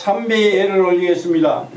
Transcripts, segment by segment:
삼배의 예를 올리겠습니다.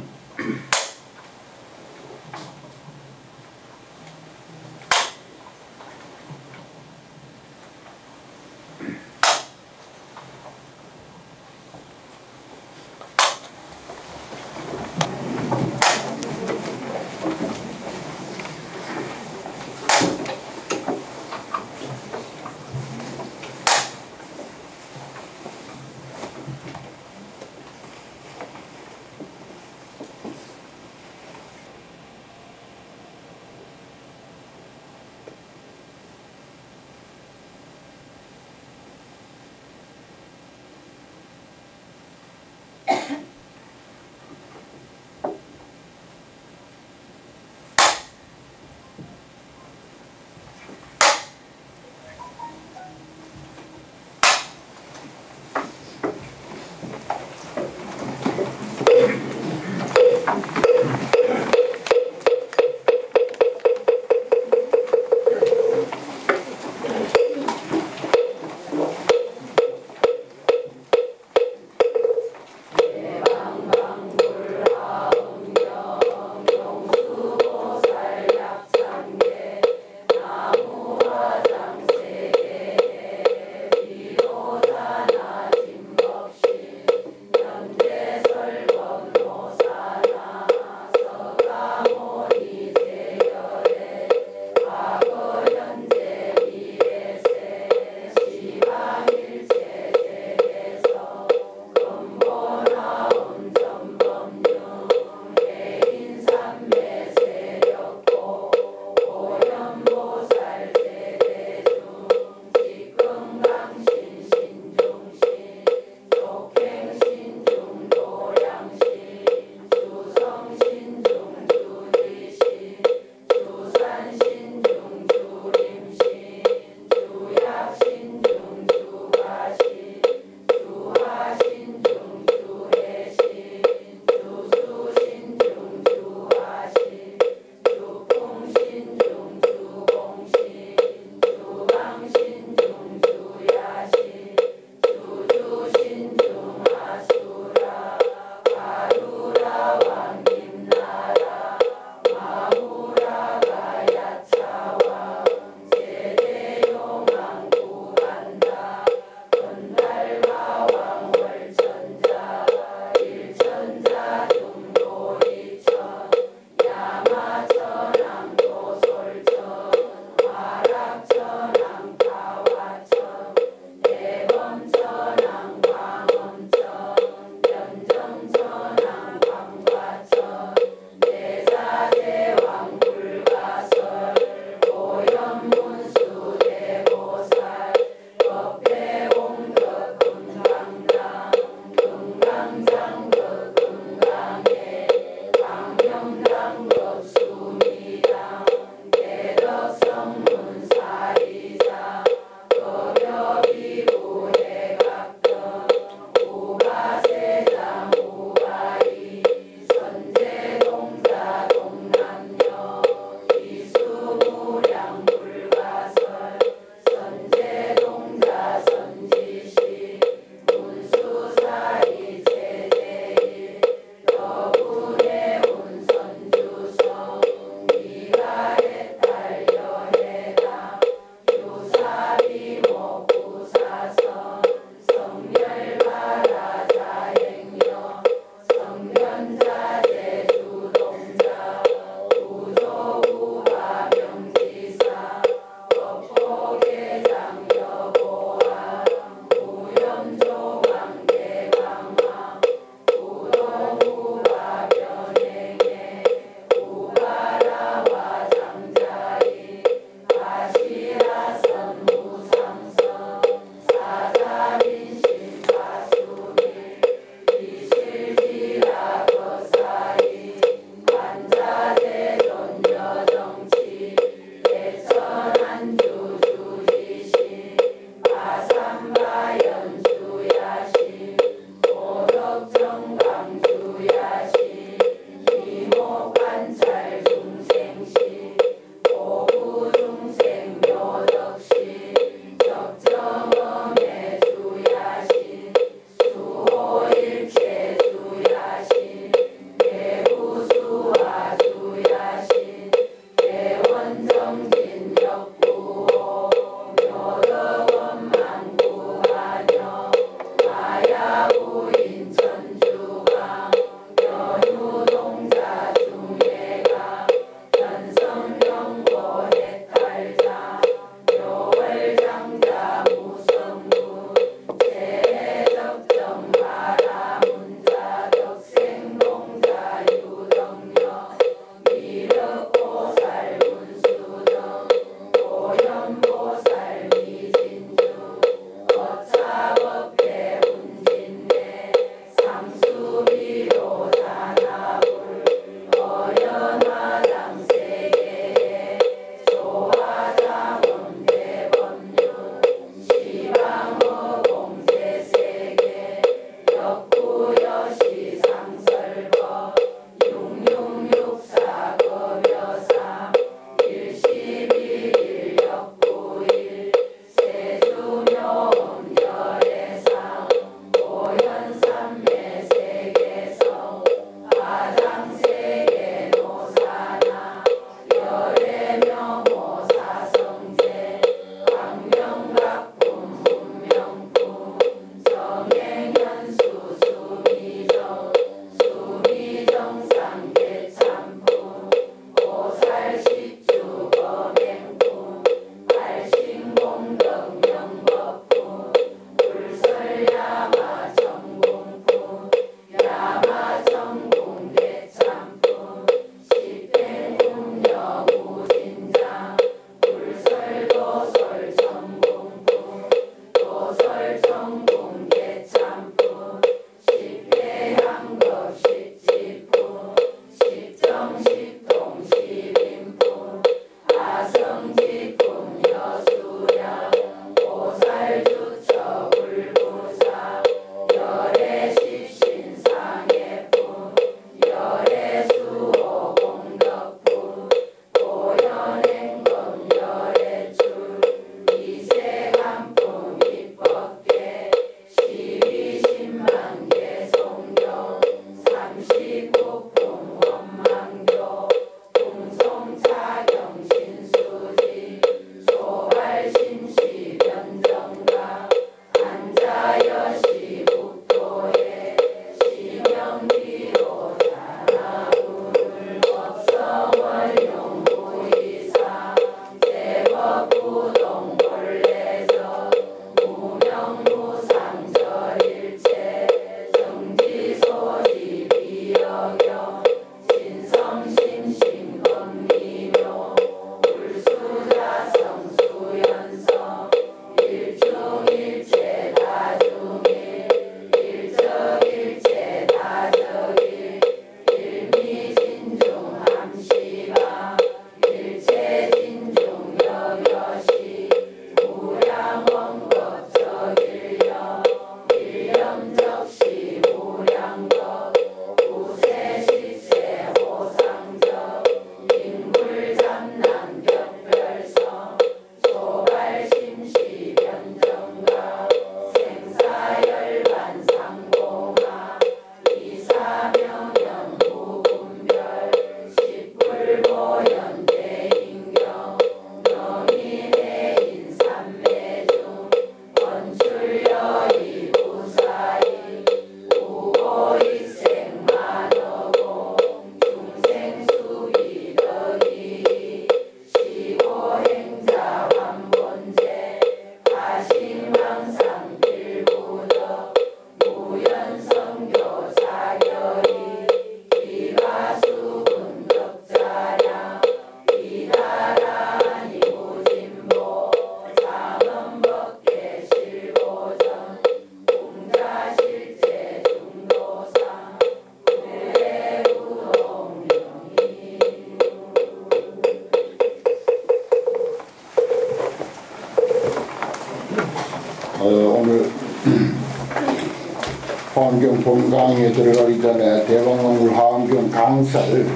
강에 들어가기 전에 대방농물 환경 강사를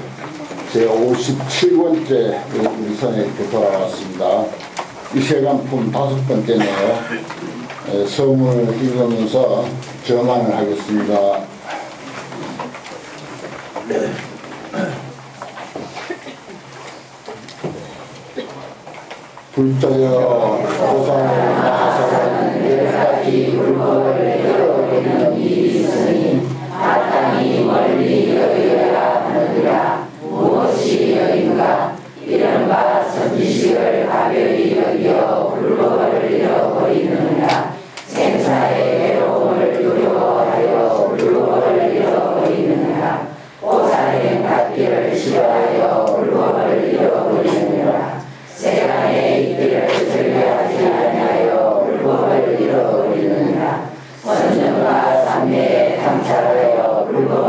제 57번째 우리 선에 이렇게 돌아왔습니다. 이 세간품 다섯 번째네요. 에, 서문을 읽으면서 전환을 하겠습니다. 불자여 보살을 나서는 물건을 잃 선지식을 가벼이 여겨 물건을 잃어버리느니라 생사의 외로움을 두려워하여 물건을 잃어버리느니라 보살의 닿기를 싫어하여 물건을 잃어버리느니라 세간에 있기를 즐겨하지 아니하여 물건을 잃어버리느니라 선정과 삼매에 감찰하여 물건을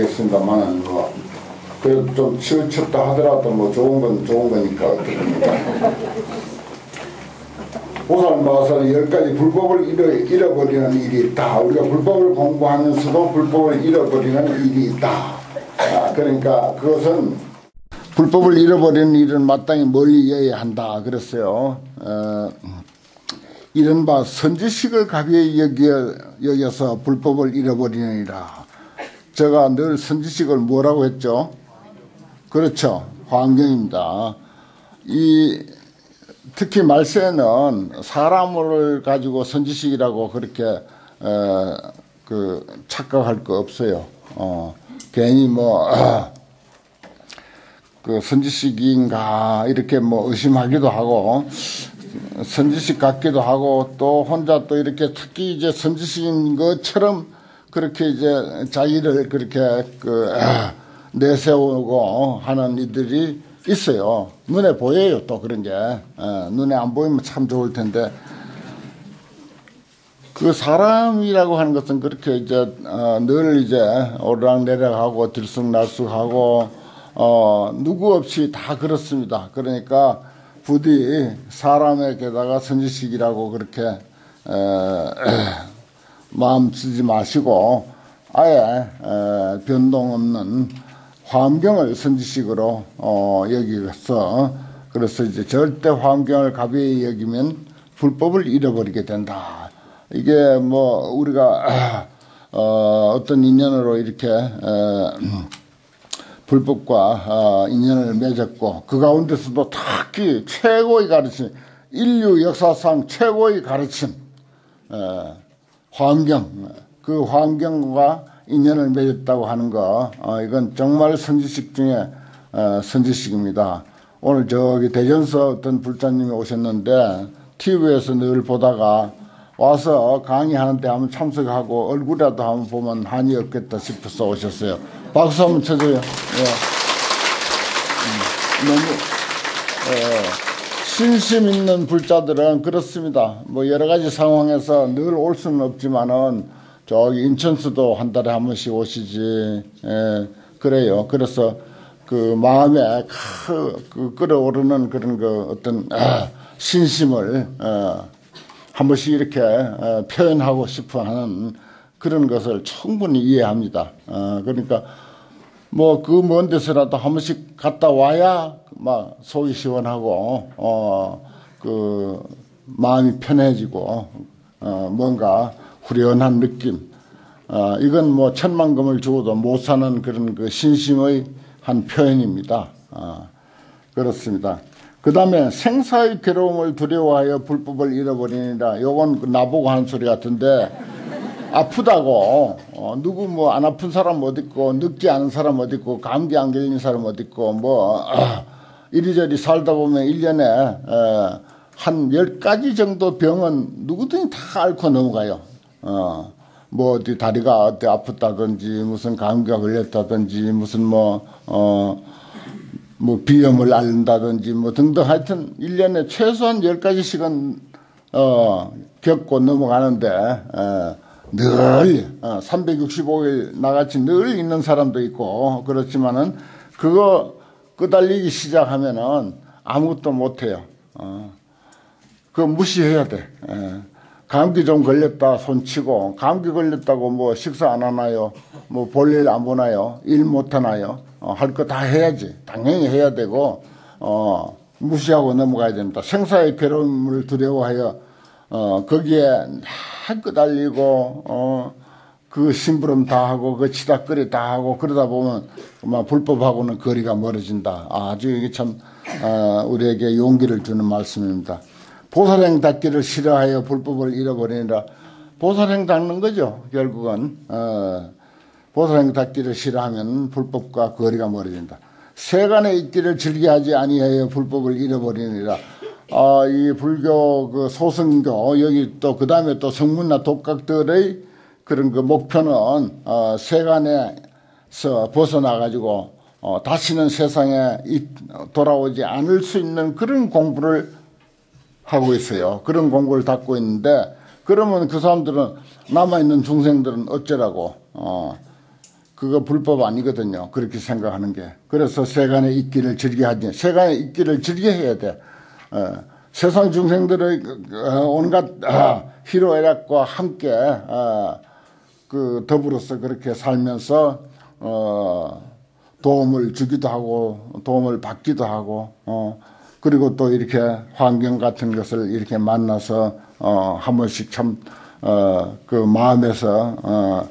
모르겠습니다만, 뭐, 그래도 좀 치우쳤다 하더라도 뭐 좋은 건 좋은 거니까 어떻습니까? 보살 마살 열 가지 불법을 잃어, 잃어버리는 일이 있다. 우리가 불법을 공부하면서도 불법을 잃어버리는 일이 있다. 아, 그러니까 그것은 불법을 잃어버리는 일은 마땅히 멀리 여야 한다. 그랬어요. 어, 이른바 선지식을 가벼이 여겨, 여겨서 불법을 잃어버리느니라. 제가 늘 선지식을 뭐라고 했죠? 그렇죠. 환경입니다. 이 특히 말세는 사람을 가지고 선지식이라고 그렇게 어, 그 착각할 거 없어요. 어, 괜히 뭐그 선지식인가 이렇게 뭐 의심하기도 하고 선지식 같기도 하고 또 혼자 또 이렇게 특히 이제 선지식인 것처럼 그렇게 이제 자기를 그렇게 그 내세우고 하는 이들이 있어요. 눈에 보여요, 또 그런 게. 어, 눈에 안 보이면 참 좋을 텐데. 그 사람이라고 하는 것은 그렇게 이제, 어, 늘 이제 오르락내락하고 들쑥날쑥하고, 어, 누구 없이 다 그렇습니다. 그러니까 부디 사람에게다가 선지식이라고 그렇게, 에, 마음 쓰지 마시고, 아예, 에, 변동 없는 환경을 선지식으로 어, 여기서 그래서 이제 절대 환경을 가벼이 여기면 불법을 잃어버리게 된다. 이게 뭐 우리가 어, 어떤 인연으로 이렇게 에, 불법과 어, 인연을 맺었고 그 가운데서도 특히 최고의 가르침 인류 역사상 최고의 가르침 에, 환경 그 환경과 인연을 맺었다고 하는 거 어, 이건 정말 선지식 중에 어, 선지식입니다. 오늘 저기 대전서 어떤 불자님이 오셨는데 TV에서 늘 보다가 와서 강의하는데 한번 참석하고 얼굴이라도 한번 보면 한이 없겠다 싶어서 오셨어요. 박수 한번 쳐줘요. 예. 음, 너무 예. 신심 있는 불자들은 그렇습니다. 뭐 여러 가지 상황에서 늘 올 수는 없지만은 저기 인천수도 한 달에 한 번씩 오시지. 예, 그래요. 그래서 그 마음에 그, 그 끓어오르는 그런 그 어떤 아, 신심을 어, 한 번씩 이렇게 어, 표현하고 싶어 하는 그런 것을 충분히 이해합니다. 어, 그러니까 뭐 그 먼 데서라도 한 번씩 갔다 와야 막 속이 시원하고 어 그 마음이 편해지고 어 뭔가 후련한 느낌. 어, 이건 뭐 천만금을 주어도 못 사는 그런 그 신심의 한 표현입니다. 아, 그렇습니다. 그 다음에 생사의 괴로움을 두려워하여 불법을 잃어버리니라. 요건 그 나보고 하는 소리 같은데 아프다고 어, 누구 뭐 안 아픈 사람 어디 있고 늙지 않은 사람 어디 있고 감기 안 걸리는 사람 어디 있고 뭐 아, 이리저리 살다 보면 1년에 에, 한 10가지 정도 병은 누구든지 다 앓고 넘어가요. 어, 뭐 어디 다리가 어디 아프다든지 무슨 감기가 걸렸다든지 무슨 뭐 어, 뭐 비염을 앓는다든지 뭐 등등 하여튼 1년에 최소한 10가지씩은 어, 겪고 넘어가는데 에, 늘 어, 365일 나같이 늘 있는 사람도 있고 그렇지만은 그거 끄달리기 시작하면은 아무것도 못해요. 어. 그거 무시해야 돼. 에. 감기 좀 걸렸다 손치고 감기 걸렸다고 뭐 식사 안 하나요? 뭐 볼일 안 보나요? 일 못 하나요? 어, 할 거 다 해야지. 당연히 해야 되고 어, 무시하고 넘어가야 됩니다. 생사의 괴로움을 두려워하여 어, 거기에 한껏 달리고 어, 그 심부름 다 하고 그 치다거리 다 하고 그러다 보면 막 불법하고는 거리가 멀어진다. 아주 이게 참 어, 우리에게 용기를 주는 말씀입니다. 보살행 닦기를 싫어하여 불법을 잃어버리니라. 보살행 닦는 거죠. 결국은 어, 보살행 닦기를 싫어하면 불법과 거리가 멀어진다. 세간의 있기를 즐겨하지 아니하여 불법을 잃어버리니라. 아, 이 불교 그 소승교 여기 또 그 다음에 또 성문나 독각들의 그런 그 목표는 어, 세간에서 벗어나 가지고 어, 다시는 세상에 돌아오지 않을 수 있는 그런 공부를 하고 있어요. 그런 공부를 닦고 있는데 그러면 그 사람들은 남아 있는 중생들은 어쩌라고 어, 그거 불법 아니거든요. 그렇게 생각하는 게. 그래서 세간의 있기를 즐겨하지. 세간의 있기를 즐겨해야 돼. 어, 세상 중생들의 그, 그, 어, 온갖 어, 희로애락과 함께 어, 그 더불어서 그렇게 살면서 어, 도움을 주기도 하고 도움을 받기도 하고 어, 그리고 또 이렇게 환경 같은 것을 이렇게 만나서 어, 한 번씩 참 어, 그 마음에서 어,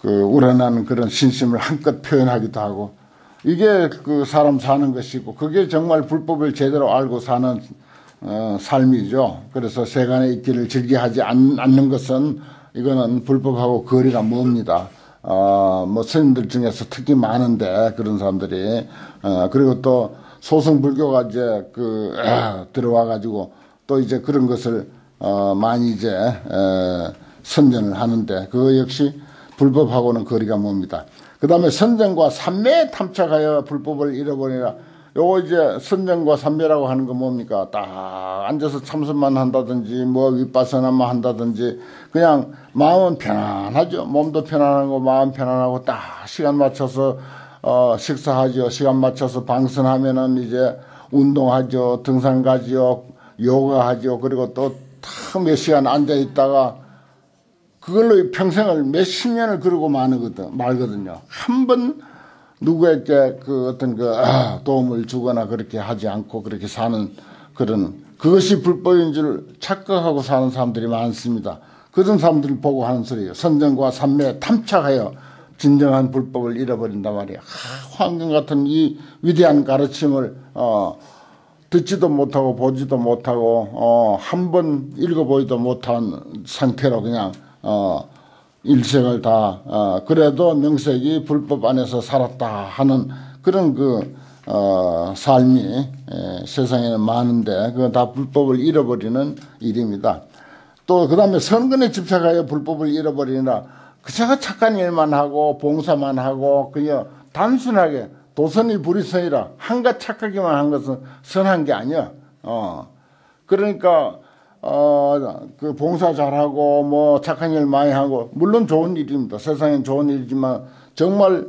그 우러나는 그런 신심을 한껏 표현하기도 하고 이게 그 사람 사는 것이고 그게 정말 불법을 제대로 알고 사는 어, 삶이죠. 그래서 세간의 있기를 즐겨하지 않, 않는 것은 이거는 불법하고 거리가 멉니다. 어, 뭐 스님들 중에서 특히 많은데 그런 사람들이 어, 그리고 또 소승 불교가 이제 그 에, 들어와 가지고 또 이제 그런 것을 어, 많이 이제 에, 선전을 하는데 그거 역시 불법하고는 거리가 멉니다. 그 다음에 선정과 삼매에 탐착하여 불법을 잃어버리라. 요거 이제 선정과 삼매라고 하는 거 뭡니까? 딱 앉아서 참선만 한다든지 뭐 윗바사나만 한다든지 그냥 마음은 편안하죠. 몸도 편안하고 마음 편안하고 딱 시간 맞춰서 어 식사하죠. 시간 맞춰서 방선하면은 이제 운동하죠. 등산 가죠. 요가하죠. 그리고 또몇 시간 앉아 있다가 그걸로 평생을 몇십 년을 그러고 마거든, 말거든요. 한 번 누구에게 그 어떤 그 아, 도움을 주거나 그렇게 하지 않고 그렇게 사는 그런 그것이 불법인 줄 착각하고 사는 사람들이 많습니다. 그런 사람들을 보고 하는 소리예요. 선정과 삼매에 탐착하여 진정한 불법을 잃어버린단 말이에요. 아, 환경 같은 이 위대한 가르침을 어, 듣지도 못하고 보지도 못하고 어, 한 번 읽어보지도 못한 상태로 그냥 어, 일생을 다, 어, 그래도 명색이 불법 안에서 살았다 하는 그런 그, 어, 삶이 에, 세상에는 많은데, 그건 다 불법을 잃어버리는 일입니다. 또, 그 다음에 선근에 집착하여 불법을 잃어버리나, 그자가 착한 일만 하고, 봉사만 하고, 그냥 단순하게 도선이 불이선이라, 한가 착하기만 한 것은 선한 게 아니야. 어. 그러니까, 어, 그 봉사 잘하고 뭐 착한 일 많이 하고 물론 좋은 일입니다. 세상엔 좋은 일이지만 정말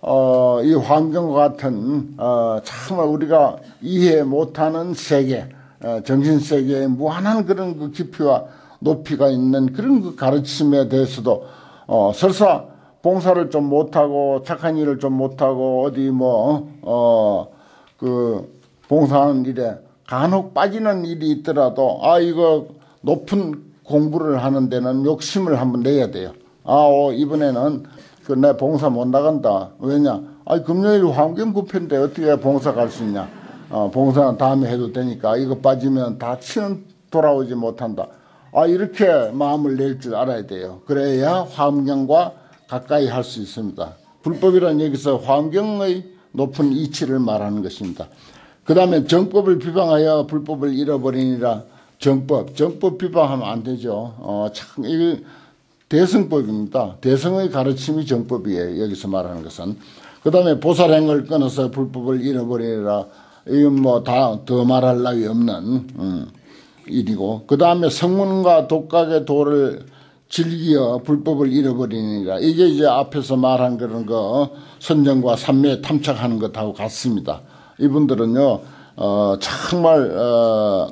어, 이 환경과 같은 어, 정말 우리가 이해 못하는 세계, 어, 정신 세계에 무한한 그런 그 깊이와 높이가 있는 그런 그 가르침에 대해서도 어, 설사 봉사를 좀 못하고 착한 일을 좀 못하고 어디 뭐 어, 그 봉사하는 일에 간혹 빠지는 일이 있더라도 아 이거 높은 공부를 하는 데는 욕심을 한번 내야 돼요. 아 오, 이번에는 그 내 봉사 못 나간다. 왜냐 아 금요일 환경부패인데 어떻게 봉사 갈 수 있냐? 어, 봉사는 다음에 해도 되니까 이거 빠지면 다 치는 돌아오지 못한다. 아 이렇게 마음을 낼 줄 알아야 돼요. 그래야 환경과 가까이 할 수 있습니다. 불법이란 여기서 환경의 높은 이치를 말하는 것입니다. 그 다음에 정법을 비방하여 불법을 잃어버리니라 정법, 정법 비방하면 안 되죠. 어, 참, 이게 대승법입니다. 대승의 가르침이 정법이에요. 여기서 말하는 것은. 그 다음에 보살행을 끊어서 불법을 잃어버리라. 이건 뭐 다 더 말할 나위 없는, 음, 일이고. 그 다음에 성문과 독각의 도를 즐기어 불법을 잃어버리니라. 이게 이제 앞에서 말한 그런 거, 선정과 삼매에 탐착하는 것하고 같습니다. 이분들은요, 어, 정말, 어,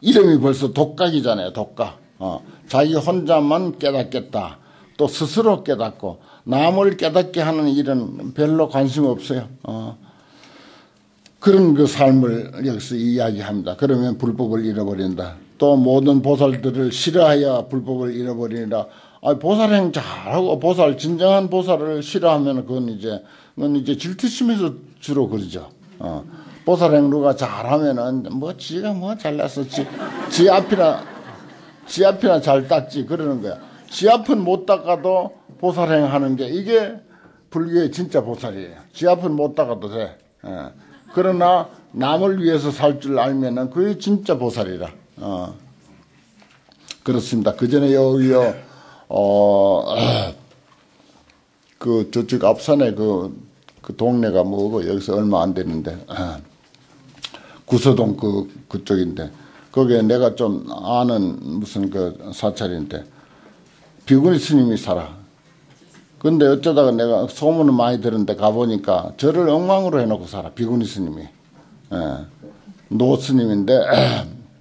이름이 벌써 독각이잖아요, 독각. 어, 자기 혼자만 깨닫겠다. 또 스스로 깨닫고, 남을 깨닫게 하는 일은 별로 관심 없어요. 어, 그런 그 삶을 여기서 이야기합니다. 그러면 불법을 잃어버린다. 또 모든 보살들을 싫어하여 불법을 잃어버리니라. 아, 보살행 잘하고 보살 진정한 보살을 싫어하면 그건 이제 그건 이제 질투심에서 주로 그러죠. 어. 보살행루가 잘하면은 뭐 지가 뭐 잘났어 지, 지 앞이나 지 앞이나 잘 닦지 그러는 거야. 지 앞은 못 닦아도 보살행하는 게 이게 불교의 진짜 보살이에요. 지 앞은 못 닦아도 돼. 예. 그러나 남을 위해서 살 줄 알면은 그게 진짜 보살이라. 어. 그렇습니다. 그 전에 여기요, 어, 그 저쪽 앞산에 그, 그 동네가 뭐고 여기서 얼마 안 되는데, 아, 구서동 그, 그쪽인데, 거기에 내가 좀 아는 무슨 그 사찰인데, 비구니 스님이 살아. 근데 어쩌다가 내가 소문을 많이 들었는데 가보니까 절을 엉망으로 해놓고 살아, 비구니 스님이. 예, 노 스님인데,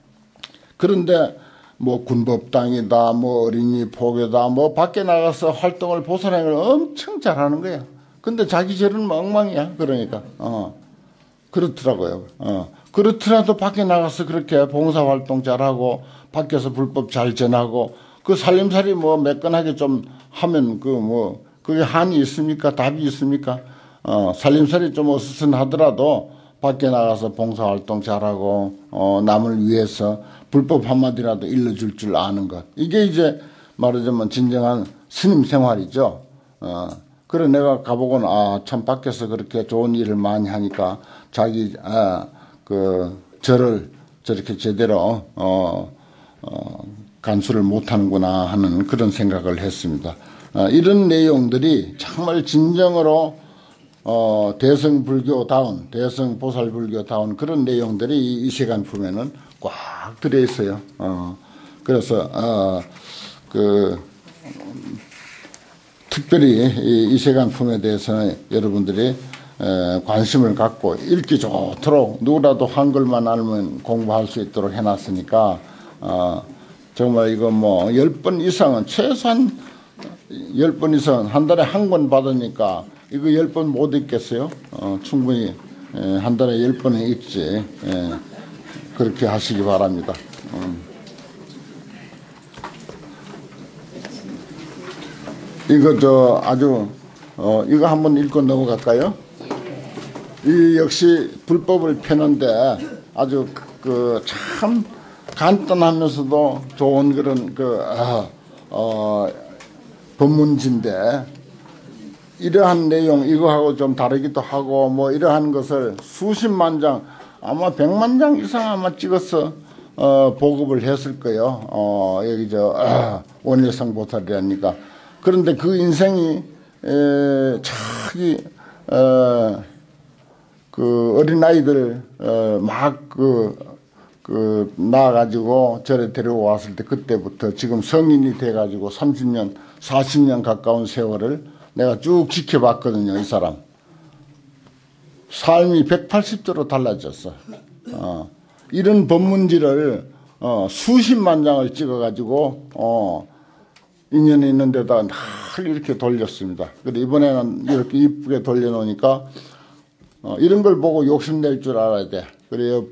그런데 뭐 군법당이다, 뭐 어린이 포교다, 뭐 밖에 나가서 활동을 보살행을 엄청 잘하는 거야. 근데 자기 절은 엉망이야. 그러니까 어 그렇더라고요. 어 그렇더라도 밖에 나가서 그렇게 봉사 활동 잘하고 밖에서 불법 잘 전하고 그 살림살이 뭐 매끈하게 좀 하면 그 뭐 그게 한이 있습니까? 답이 있습니까? 어 살림살이 좀 어수선하더라도 밖에 나가서 봉사활동 잘하고 어, 남을 위해서 불법 한마디라도 일러줄 줄 아는 것 이게 이제 말하자면 진정한 스님 생활이죠. 어, 그래 내가 가보고는 아 참 밖에서 그렇게 좋은 일을 많이 하니까 자기 아, 그 저를 저렇게 제대로 어, 어, 간수를 못하는구나 하는 그런 생각을 했습니다. 어, 이런 내용들이 정말 진정으로 어, 대성불교다운, 대성보살불교다운 그런 내용들이 이, 이 시간 품에는 꽉 들어있어요. 어, 그래서, 어, 그, 특별히 이, 이 시간품에 대해서는 여러분들이 에, 관심을 갖고 읽기 좋도록 누구라도 한글만 알면 공부할 수 있도록 해놨으니까, 어, 정말 이거 뭐, 열 번 이상은, 최소한 열 번 이상, 한 달에 한 권 받으니까 이거 열 번 못 읽겠어요? 어, 충분히 에, 한 달에 열 번은 읽지. 에, 그렇게 하시기 바랍니다. 음. 이거 저 아주 어, 이거 한번 읽고 넘어갈까요? 이 역시 불법을 펴는데 아주 그 참 간단하면서도 좋은 그런 그 아, 어, 법문지인데 이러한 내용 이거하고 좀 다르기도 하고 뭐 이러한 것을 수십만 장 아마 백만 장 이상 아마 찍어서 어, 보급을 했을 거예요. 어, 여기 저 아, 원일성 보살이라니까 그런데 그 인생이 에, 자기 어, 그 어린 아이들 어, 막그 그 나가지고 절에 데려왔을 때 그때부터 지금 성인이 돼가지고 30년 40년 가까운 세월을 내가 쭉 지켜봤거든요, 이 사람. 삶이 180도로 달라졌어. 어, 이런 법문지를 어, 수십만 장을 찍어가지고 어, 인연이 있는 데다가 늘 이렇게 돌렸습니다. 근데 이번에는 이렇게 이쁘게 돌려놓으니까 어, 이런 걸 보고 욕심낼 줄 알아야 돼. 그래요.